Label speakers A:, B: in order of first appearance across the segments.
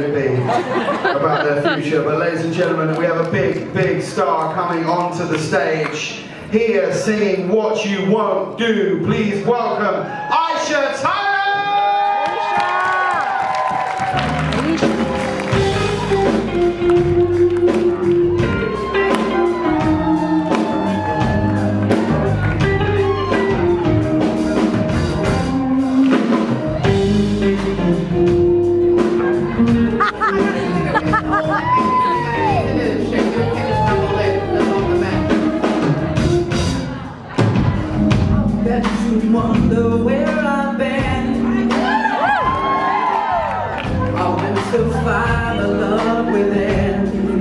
A: they'd about their future. But ladies and gentlemen, we have a big, big star coming onto the stage here singing What You Won't Do. Please welcome...
B: to find the love within.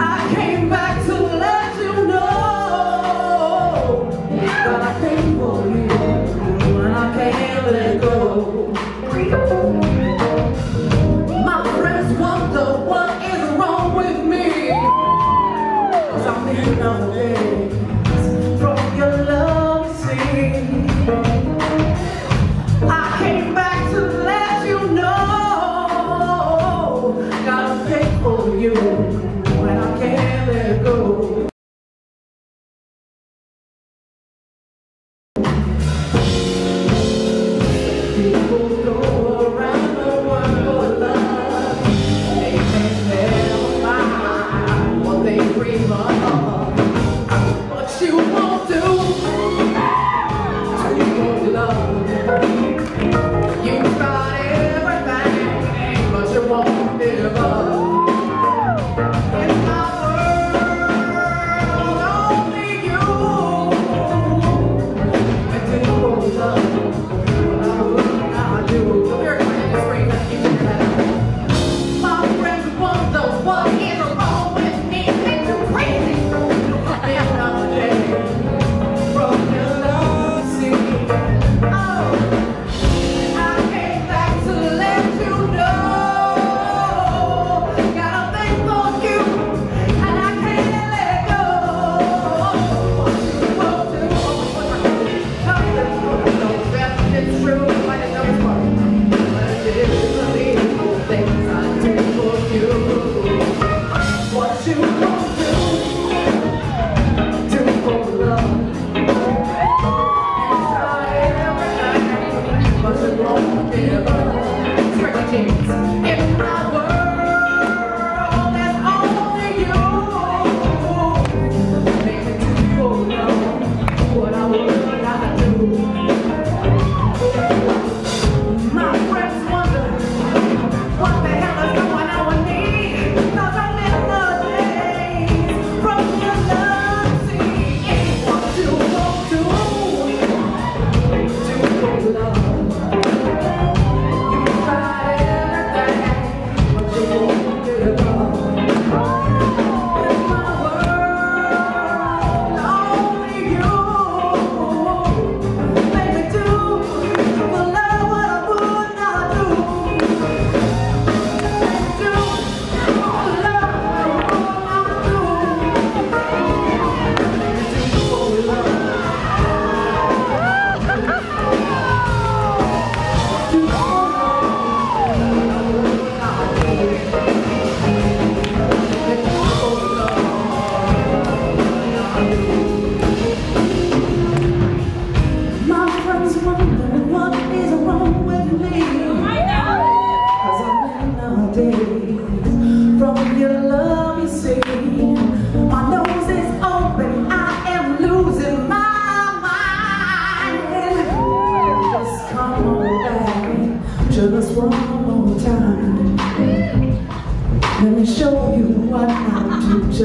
B: I came back to let you know that I came for you and I can't let it go. My friends wonder what is wrong with me. Cause I'm in the way. people don't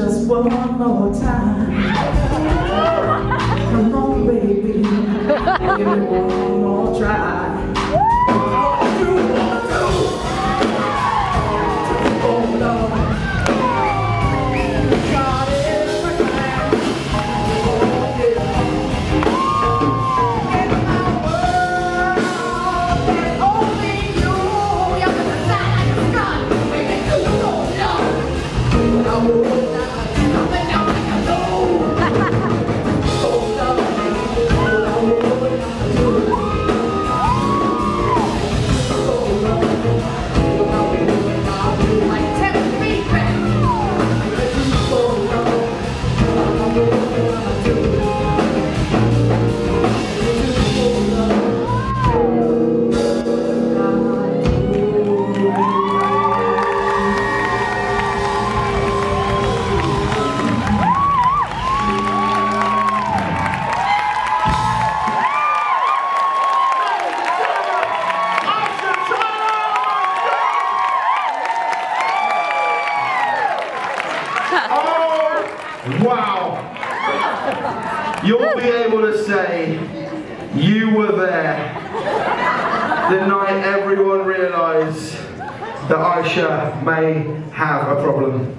B: just one more time. Come on, baby, give it one more try. Wow! You'll be
A: able to say, you were there the night everyone realised that Aisha may have a problem.